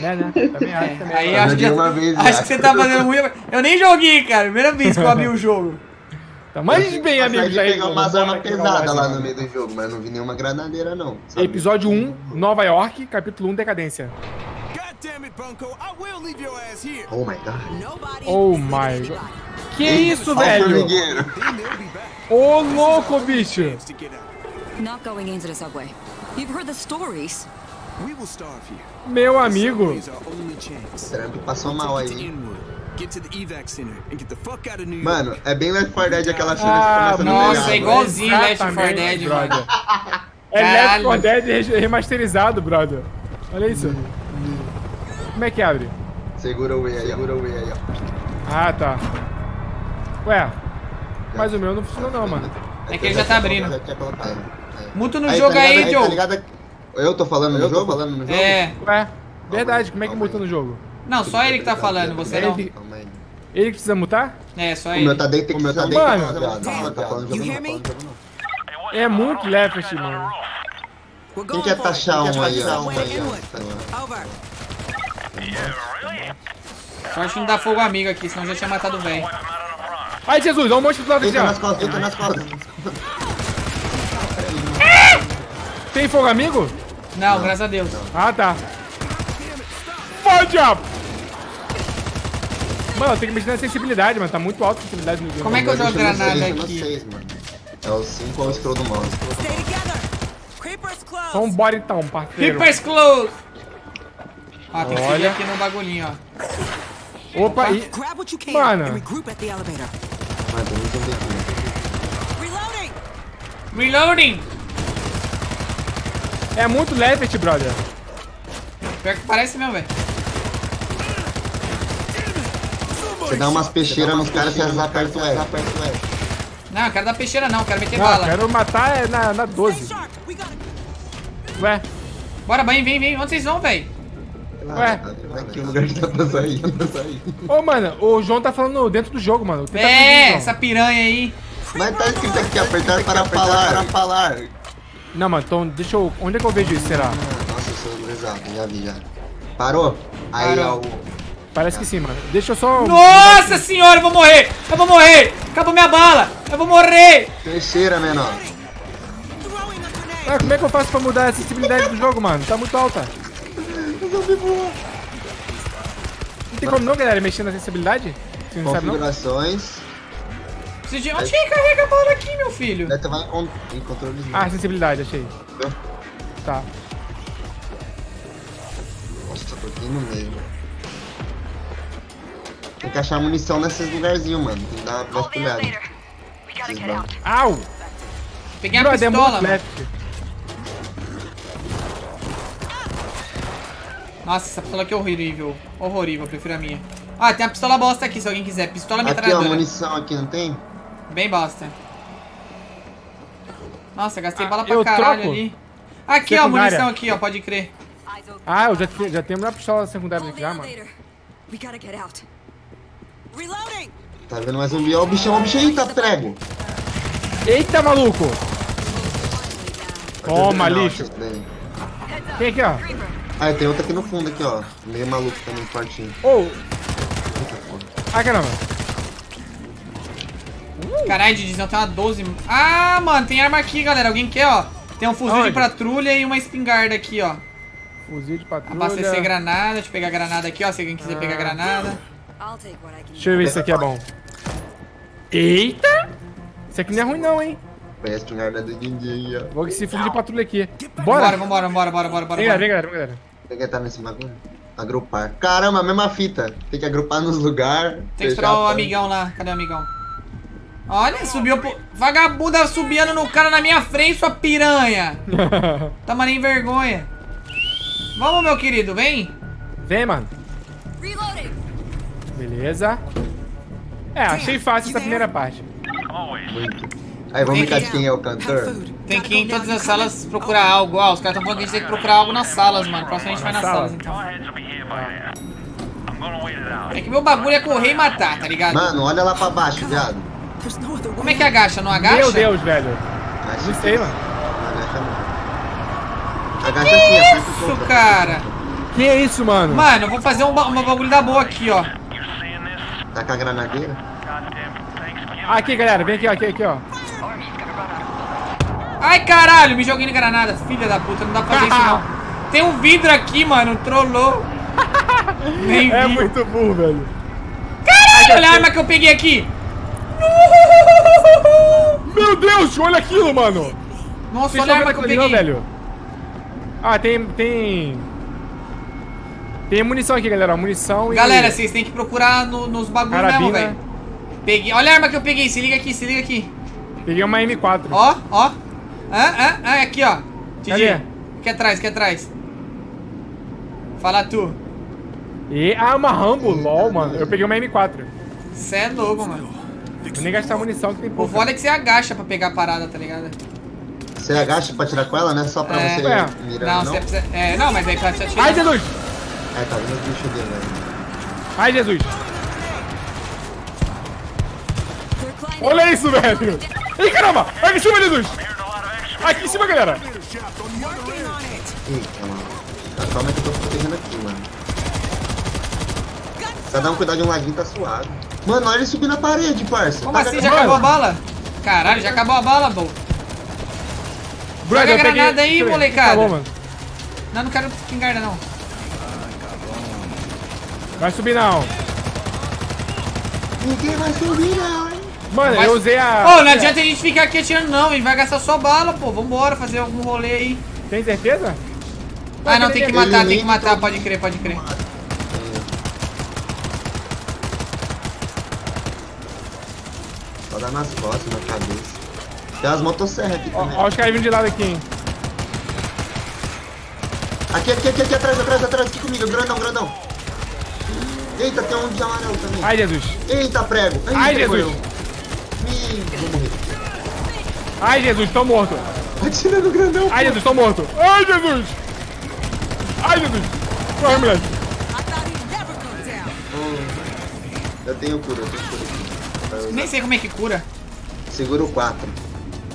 Né, né? Também acho, também Aí acho. que, uma vez acho já. que você tá fazendo muito. Eu nem joguei, cara. Primeira vez que eu abri o jogo. Tá, bem, Eu amigos, consegui aí. pegar pra pesadas loja, lá no meio do jogo, mas não vi nenhuma granadeira, não. sabe? Episódio 1, Nova York, capítulo 1, Decadência. Oh my god. Oh my god. Que isso, velho? Ô, louco, bicho. Not going into the subway. You've heard the stories. We will starve here. Meu amigo. Trump passou mal aí. Mano, é bem Left 4 Dead aquela cena Ah, que começa no nossa, é igualzinho Left 4 Exatamente, Dead, brother. mano. É Left Caralho. 4 Dead re- remasterizado, brother. Olha isso. Como é que abre? Segura o E aí, segura o E aí, ó. Ah, tá. Ué, mas o meu não funcionou não, mano. É que ele já tá abrindo. Muto no Aí, jogo tá ligado- aí, Tá Joe. ligado? Eu tô falando no jogo? falando no jogo? É. Ué, verdade, como é que muta no jogo? Não, só ele que tá falando, você não. Ele- que precisa mutar? É, só O ele. meu tá dentro, o meu tá dentro. Mano. Tá falando do jogo não, tá. É muito left, mano. Quem going quer taxar um aí, ó? Sorte não dá fogo amigo aqui, senão já tinha matado o velho. Ai, Jesus, olha um monte do lado aqui, Entra nas ó. costas, entra nas costas. Tem fogo amigo? Não, graças a Deus. Ah, tá. Vai, diabo! Mano, tem que mexer na sensibilidade, mano. Tá muito alta a sensibilidade no jogo. Como é que eu jogo granada aqui? É o 5 ou o scroll do mouse. Stay together. Creepers close. Vambora então, parceiro. Keepers close! Ó, tem que Olha. aqui no bagulhinho, ó. Opa, e... You can Mano. and regroup at the elevator. Mano, tem muito zumbi aqui. Reloading. Reloading! É muito left, brother. Pior que parece mesmo, velho. Você dá umas peixeiras nos caras, você aperta o F. Não, eu quero dar peixeira não, quero meter Não, bala. quero matar é na, na 12. Stay sharp. We gotta Ué, Bora, vem, vem, vem. Onde vocês vão, velho? Ué. Aqui o lugar que tá pra sair, pra sair. ô, mano, o João tá falando dentro do jogo, mano. Tenta É, essa piranha aí. Mas tá escrito aqui, apertar para falar. Para falar. Não, mano, então deixa eu... Onde é que eu vejo isso, será? Nossa, eu sou exato, já vi já. Parou? Aí ó, o. Parece que sim, mano. Deixa eu só... Nossa senhora, eu vou morrer! Eu vou morrer! Acabou minha bala! Eu vou morrer! Peixeira, menor. Ah, como é que eu faço pra mudar a sensibilidade do jogo, mano? Tá muito alta. Não tem como não, galera, mexer na sensibilidade? Configurações. Onde que carrega a bala aqui, meu filho? Tu vai em, con em controles. Ah, sensibilidade, achei. Tá. Nossa, tô aqui no meio. Tem que achar munição nesses lugarzinhos, mano. Tem que dar uma vasculhada. Au! Peguei a é pistola, mano. Nossa, essa pistola aqui é horrível. Horrível, eu prefiro a minha. Ah, tem a pistola bosta aqui, se alguém quiser. Pistola Aqui, ó, metralhadora. munição aqui, não tem? Bem bosta. Nossa, gastei bala eu pra caralho troco. ali. Aqui, ó, Secundária. munição aqui, ó, pode crer. Ah, eu já, já tenho uma pistola secundária aqui já, mano. out. Reloading. Tá vendo mais um Ó, o bichão, ó, o bichão. Eita, prego. Eita, maluco! Toma, lixo. Tem aqui, ó. Ah, tem outro aqui no fundo, aqui, ó. Meio maluco também, fortinho. Ô! Porra. Ah, caramba. Caralho, Didizão, tem uma 12. Ah, mano, tem arma aqui, galera. Alguém quer, ó? Tem um fuzil de Aonde? patrulha e uma espingarda aqui, ó. Fuzil de patrulha. Abastecer granada. Deixa eu pegar granada aqui, ó. Se alguém quiser pegar granada. Take what I can. Deixa eu ver se isso aqui é bom. Eita! Isso aqui não é ruim não, hein? Foi a espingarda do ó. Vou com esse fuzil de patrulha aqui. Bora, Bora! vambora, vambora, bora, bora, bora. Vem, galera, vem, galera, vem, galera. Tem que estar nesse bagulho. Agrupar. Caramba, a mesma fita. Tem que agrupar nos lugares. Tem que esperar o amigão lá. Cadê o amigão? Olha, subiu pro... Vagabunda subindo no cara na minha frente, sua piranha. Toma nem vergonha. Vamos, meu querido, vem. Vem, mano. Reloading. Beleza. É, achei fácil essa primeira parte. Aí, vamos brincar de quem é o cantor? Tem que ir em todas as salas procurar algo. Ó, os caras estão falando que a gente tem que procurar algo nas salas, mano. Próximo a gente vai nas Sala. salas, então. É que meu bagulho é correr e matar, tá ligado? Mano, olha lá pra baixo, viado. Como é que agacha? Não agacha? Meu Deus, velho. Não que- sei, mano. Agacha não. Agacha assim, o Isso, botão. cara. Que é isso, mano? Mano, eu vou fazer um, uma bagulho da boa aqui, ó. Tá com a granadeira? Aqui, galera, vem aqui, ó, aqui, aqui, ó. Ai, caralho, me joguei na granada. Filha da puta, não dá pra fazer isso, não. Tem um vidro aqui, mano, trollou. Nem É vi. muito burro, velho. Caralho, olha a arma que eu peguei aqui. Meu Deus, olha aquilo, mano. Nossa, Vocês olha a arma que eu peguei. velho? Ah, tem, tem... Tem munição aqui, galera, munição e... Galera, vocês têm que procurar no- nos bagulhos mesmo, velho. Peguei. Olha a arma que eu peguei, se liga aqui, se liga aqui. Peguei uma M4. Ó, ó. Ah, ah, ah, aqui, ó. Didi. Aqui atrás, aqui atrás. Fala tu. E, ah, uma Rambo, lol, mano. Eu peguei uma M4. Cê é louco, mano. Vou nem gastar munição que tem O pouco. foda é que você agacha pra pegar a parada, tá ligado? Você agacha pra tirar com ela, né? Só pra É. você É. mirar, Não, não? você precisa. É, não, mas aí pra te atirar. Ai, Jesus! É, tá vendo o bicho dele, velho. Ai, Jesus! Olha isso, velho! Ih, caramba! Aqui em cima, Jesus! Aqui em cima, galera! Eita, mano. Tá, Calma que eu tô protegendo aqui, mano. Cada um cuidar de um ladinho tá suave. Mano, olha ele subir na parede, parça. Como Tá assim? Já Mano. acabou a bala? Caralho, já acabou a bala, bom. Brother, Joga peguei- granada aí, eu ver. molecada. Bom, mano. Não, não quero pingarda, não. Vai subir, não. Ninguém vai subir, não, hein? Mano, Vai- eu usei a... Ô, não adianta a gente ficar aqui atirando, não. A gente vai gastar só bala, pô. Vambora fazer algum rolê aí. Tem certeza? Ah, não, tem que matar, tem que matar. Pode crer, pode crer. Nas costas, na cabeça. Tem as motosserras aqui também. ó os caras vindo de lado aqui, hein. Aqui, aqui, aqui, aqui, atrás, atrás, atrás, aqui comigo, grandão, grandão. Eita, tem um de amarelo também. Ai, Jesus. Eita, prego. Ai, pegou Jesus. eu. Vou morrer. Ai, Jesus, tô morto. Atira no grandão. Ai, Jesus, tô morto. Ai, Jesus. Ai, Jesus. Corre, moleque. Down. Eu tenho cura, eu tenho cura. Nem sei como é que cura. Segura o 4.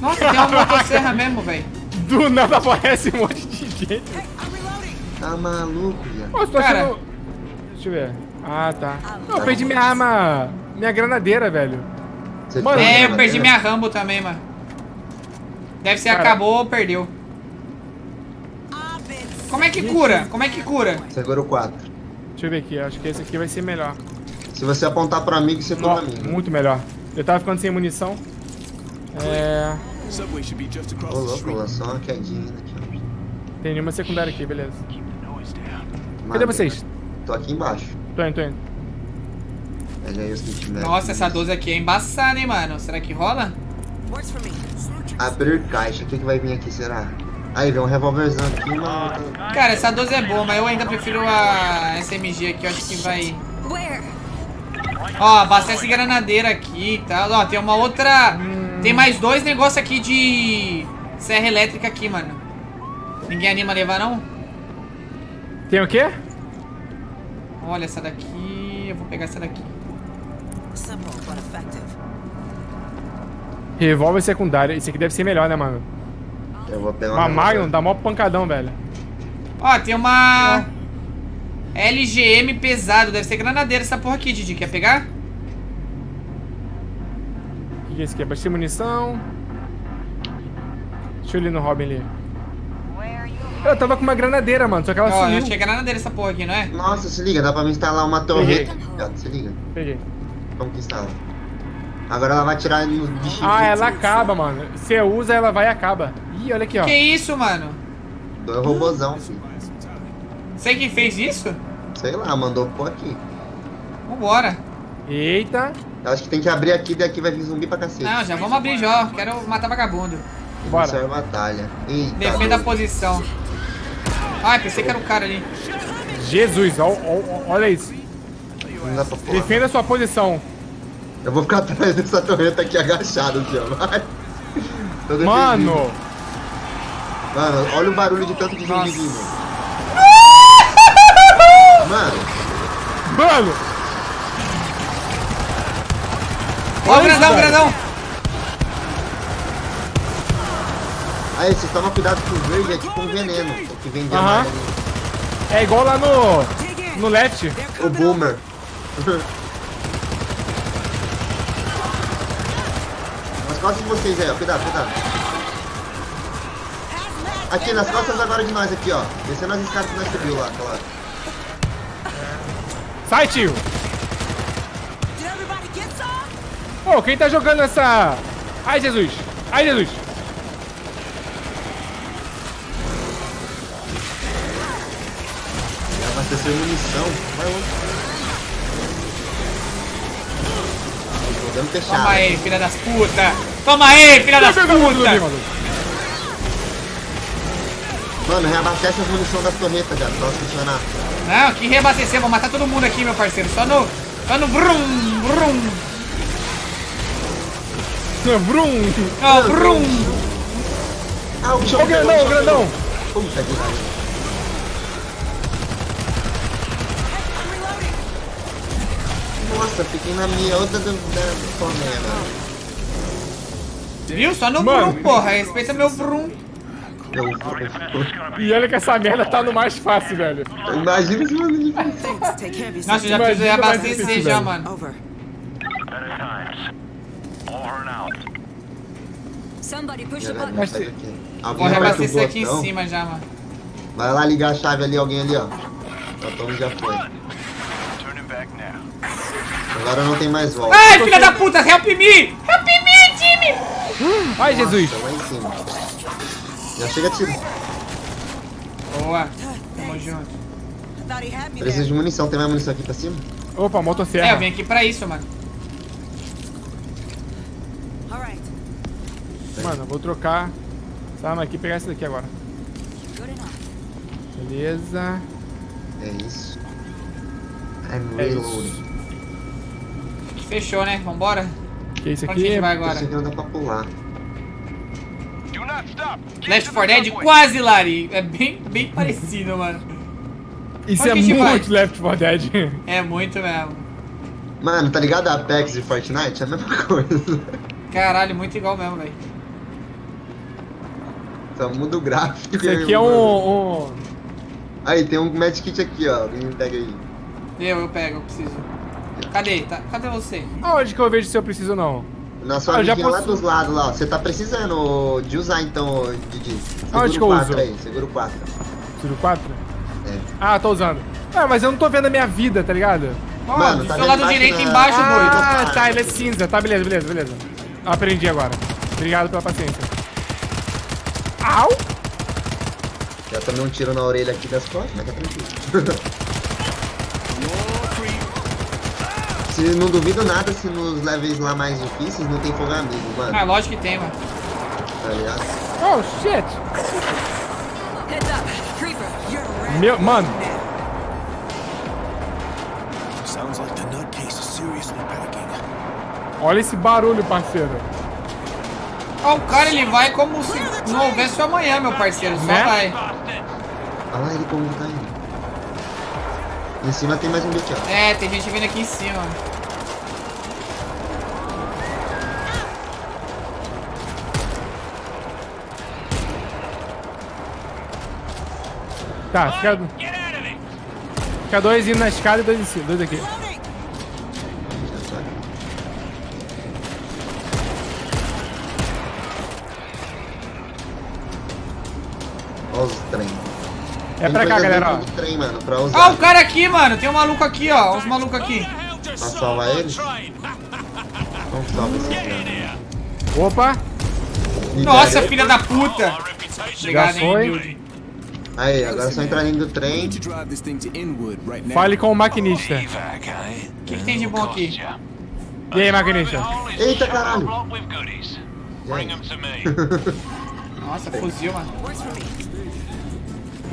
Nossa, tem uma motosserra mesmo, velho. Do nada aparece um monte de gente. Tá maluco, viado. Nossa, tô Cara. achando... Deixa eu ver. Ah, tá. Não, eu perdi minha arma... Minha granadeira, velho. Você Mano, tem É, eu perdi minha Rambo também, mano. Deve ser Cara. acabou ou perdeu. Como é que cura? Como é que cura? Segura o 4. Deixa eu ver aqui. Acho que esse aqui vai ser melhor. Se você apontar pro amigo, você for Nó, amigo. muito melhor. Eu tava ficando sem munição. É... Ô, louco, lá, só uma quedinha aqui, Tem nenhuma secundária aqui, beleza. Cadê vocês? Tô aqui embaixo. Tô indo, tô indo. Nossa, essa 12 aqui é embaçada, hein, mano. Será que rola? Abrir caixa. O que, que vai vir aqui, será? Aí, vem um revólverzão aqui, mano. Cara, essa 12 é boa, mas eu ainda prefiro a SMG aqui. Eu acho que vai... Where? Ó, abastece granadeira aqui e tal. Ó, tem uma outra... Tem mais dois negócios aqui de... Serra elétrica aqui, mano. Ninguém anima a levar, não? Tem o quê? Olha, essa daqui... Eu vou pegar essa daqui. Revólver secundário. Esse aqui deve ser melhor, né, mano? Eu vou pegar Uma um Magnum dá mó pancadão, velho. Ó, tem uma... LGM pesado. Deve ser granadeira essa porra aqui, Didi. Quer pegar? O que que é esse aqui? Bastante munição. Deixa eu ir no Robin ali. Eu tava com uma granadeira, mano, só que ela Ó, eu sumiu. achei que é granadeira essa porra aqui, não é? Nossa, se liga, dá pra me instalar uma torreta. Se liga. Peguei. Como que instala? Agora ela vai tirar nos bichinhos. Ah, ela acaba, mano. Você usa, ela vai e acaba. Ih, olha aqui, ó. Que isso, mano? Dois robôzão, filho. Você que fez isso? Sei lá, mandou pôr aqui. Vambora. Eita. Eu acho que tem que abrir aqui, daqui vai vir zumbi pra cacete. Não, já vamos abrir já. Quero matar vagabundo. Bora. Isso é batalha. Eita, Defenda a posição. Ai, pensei que era o cara ali. Jesus, ó, ó, olha isso. Não dá pra pôr. Defenda a sua posição. Eu vou ficar atrás dessa torreta aqui agachado, ó. Vai. Mano. Mano, olha o barulho de tanto de zumbi vindo. Mano, Mano. Ó, o grandão, velho. grandão. aí vocês tomam cuidado com o verde, é tipo um veneno. O que vem de amarelo ali. É igual lá no. No left. O Boomer. Nas costas de vocês aí, ó. Cuidado, cuidado. Aqui, nas costas agora de nós aqui, ó. Descendo as escadas que nós subiu lá, claro. Sai, tio. Pô, quem tá jogando essa. Ai, Jesus. Ai, Jesus. Abastecer munição. Vai longe. Toma aí, filha das putas. Toma aí, filha das putas. Mano, reabastece as munição das torretas, já, pra funcionar. Não, que reabastecer. Vou matar todo mundo aqui, meu parceiro. Só no... Só no brum, brum. Brum. Ó, brum. Ah, o bichão Ô, o grandão, o grandão. Puta que pariu. Nossa, fiquei na minha outra do, da do torneio, mano. Viu? Só no Mano. brum, porra. Respeita meu brum. E olha que essa merda tá no mais fácil, velho. imagina se você... Nossa, eu já reabastecer mais difícil, já, mano. Over. Better times. Over and out. Somebody push the button. Vou reabastecer aqui em cima já, mano. Vai lá ligar a chave ali, alguém ali, ó. O Tom já foi. Turning back now. Agora não tem mais volta. Ai, filha da puta, help me! Help me, time! Ai, Jesus. Nossa, lá em cima. Já chega tiro. Boa. Tamo junto. Preciso de munição. Tem mais munição aqui pra cima? Opa, É, eu motosserra. vim aqui pra isso, mano. Mano, eu vou trocar essa arma aqui e pegar essa daqui agora. Beleza. É isso. I'm É reloading. Fechou, né? Vambora? Que isso Pra onde a aqui? gente vai agora? aqui não dá pra pular. Do not stop. Get Left to 4 the Dead quase, Lari. É bem, bem parecido, mano. Isso Onde é muito vai? Left 4 Dead. É muito mesmo. Mano, tá ligado a Apex e Fortnite? É a mesma coisa. Caralho, muito igual mesmo, velho. Só muda o gráfico. Isso aqui é um. um... Aí, tem um medkit aqui, ó. Alguém pega aí. Eu, eu pego, eu preciso. Cadê? Tá, cadê você? Aonde que eu vejo se eu preciso ou não? Na sua Ah, eu já amiguinha lá posso- dos lados lá, ó. Você tá precisando de usar então, Didi. Segura Aonde o que eu 4 uso? aí, segura o 4. Preciso 4? É. Ah, tô usando. Ah, mas eu não tô vendo a minha vida, tá ligado? Mano, do tá seu lado embaixo direito embaixo, Ah, doido. Ah, tá, ele é cinza. Tá, beleza, beleza, beleza. Aprendi agora. Obrigado pela paciência. Au! Já tomei um tiro na orelha aqui das costas, mas tá tranquilo. se não duvido nada se nos levels lá mais difíceis não tem fogo amigo, mano. Ah, lógico que tem, mano. Tá ligado? Oh, shit! Meu, mano, olha esse barulho, parceiro. Ó, o cara ele vai como se não houvesse amanhã, meu parceiro. Só Né? vai. Olha lá ele como tá indo. Em cima tem mais um bicho, ó. É, tem gente vindo aqui em cima. Tá, fica, fica dois indo na escada e dois em cima. Dois aqui. Já. Olha os trem. É pra cá, galera, ó. trem, mano, pra Ó, usar. o cara aqui, mano. Tem um maluco aqui, ó. Olha os malucos aqui. Pra salvar eles? Vamos salvar esse cara. Opa! Nossa, filha da puta. Já Obrigado, hein, foi. Aí, agora é só entrar dentro do trem. Fale com o maquinista. O que, que tem de bom aqui? E aí, maquinista? Eita, caralho. Nossa, fuzil, mano.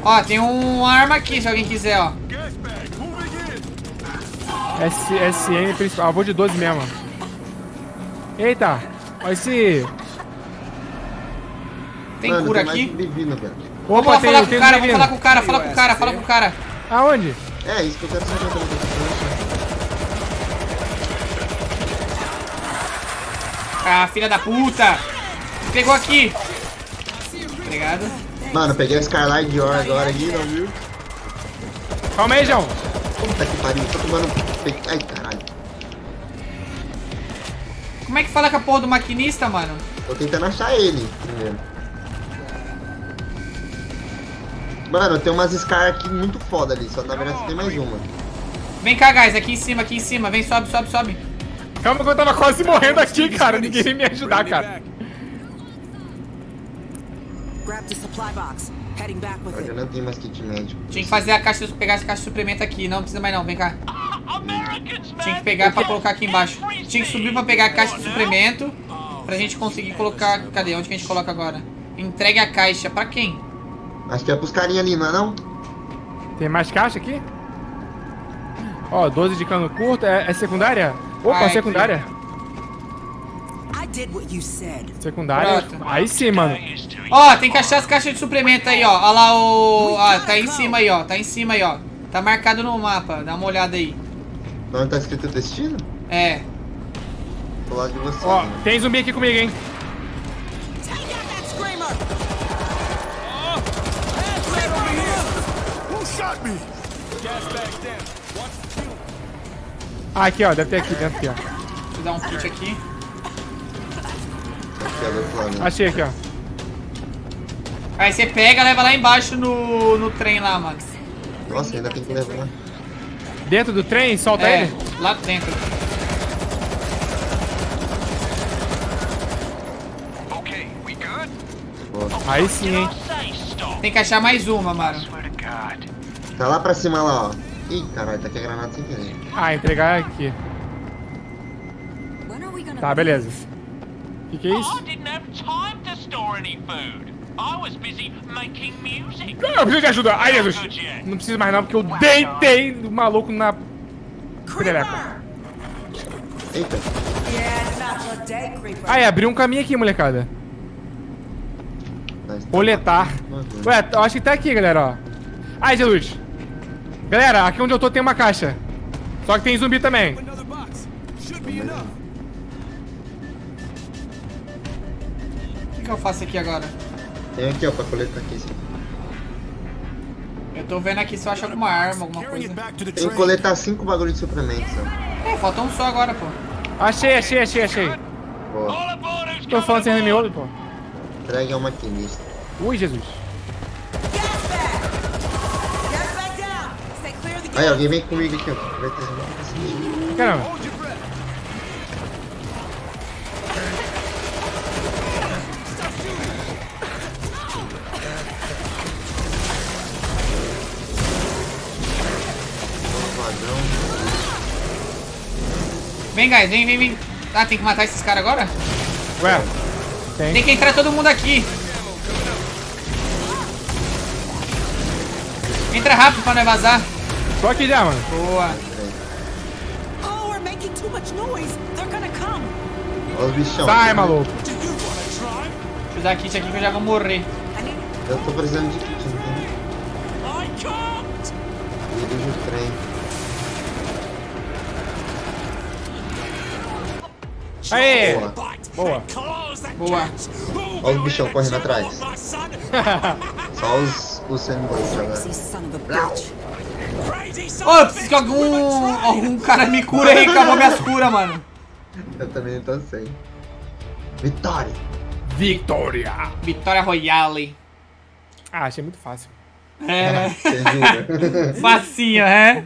Ó, tem um arma aqui, se alguém quiser, ó. S SM principal. Ah, vou de 12 mesmo. Eita! Olha esse. Tem Mano, cura tem mais aqui? zumbi vindo, velho. Vamos Opa, lá tem, falar com tem o cara, vamos falar com o cara, fala com o cara, fala com o cara. Aonde? É, isso que eu quero saber também. Ah, filha da puta. Pegou aqui. Obrigado. Mano, peguei a Skyline Dior agora aqui, não viu? Calma aí, João. Puta que pariu, tô tomando... Ai, caralho. Como é que fala com a porra do maquinista, mano? Tô tentando achar ele primeiro. Mano, tem umas Scar aqui muito foda ali, só na verdade só tem mais uma. Vem cá, guys, aqui em cima, aqui em cima. Vem, sobe, sobe, sobe. Calma que eu tava quase morrendo aqui, cara. Ninguém veio me ajudar, cara. Grab the supply box. Heading back with Eu não tenho mais kit médico. Tinha que fazer a caixa, pegar essa caixa de suprimento aqui. Não precisa mais não, vem cá. Tinha que pegar pra colocar aqui embaixo. Tinha que subir pra pegar a caixa de suprimento. Pra gente conseguir colocar... Cadê? Onde que a gente coloca agora? Entregue a caixa. Pra quem? Acho que é pros carinha ali, não é não? Tem mais caixa aqui? Ó, 12 de cano curto. É, é secundária? Opa, Ai, secundária. I did what you said. Secundária. Pronto. Aí sim, mano. Ó, tem que achar as caixas de suprimento aí, ó. Olha lá o... Ó, tá aí em cima aí, ó. Tá em cima aí, ó. Tá marcado no mapa. Dá uma olhada aí. Onde tá escrito destino? É. Tô lá de você. Ó, né? tem zumbi aqui comigo, hein? Ah, aqui, ó. Deve ter aqui dentro, aqui, ó. Eu dar um kit aqui. Achei aqui, ó. Aí você pega, leva lá embaixo no, no trem lá, mano. Nossa, ainda tem que levar. Dentro do trem, solta É, ele. lá dentro. Okay, we good? Aí sim, hein? Tem que achar mais uma, mano. God. Tá lá pra cima lá, ó. Ih, caralho, tá aqui a granada sem querer. Ah, entregar aqui. Tá, beleza. O que, que é isso? music. Eu preciso de ajuda. Ai, Jesus. Não preciso mais não, porque eu deitei o maluco na... Perereca. Eita. Ai, abriu um caminho aqui, molecada. tá- Roletar. Uhum. Ué, eu acho que tá aqui, galera, ó. Ai, Jesus. Galera, aqui onde eu tô tem uma caixa. Só que tem zumbi também. O que, que eu faço aqui agora? Tem aqui, ó, pra coletar aqui. sim. Eu tô vendo aqui se eu acho alguma arma, alguma coisa. Tem que coletar cinco bagulho de suplementos, ó. É, falta um só agora, pô. Achei, achei, achei, achei. Boa. Tô falando sem miolo, pô. Entregue ao maquinista. Ui, Jesus. Aí, alguém vem comigo aqui, ó. Vai ter seguir. Caramba. Vem, guys, vem, vem, vem. Ah, tem que matar esses caras agora? Ué. Tem Tem. que entrar todo mundo aqui. Entra rápido pra não vazar. Tô aqui já, mano. Boa. Oh, we're making too much noise. They're gonna come. Olha os bichão. Sai, maluco. To try? Deixa eu usar kit aqui que eu já vou morrer. Eu tô precisando de kit, entendeu? I can't. Dirige o trem. Aê. Boa. Boa. Olha os bichão correndo atrás. Só os, os sandboys agora. Ô, eu preciso que algum, algum cara me cura aí. Acabou minhas curas, mano. Eu também tô sem. Vitória! Victoria. Vitória Royale. Ah, achei muito fácil. É, facinho, é?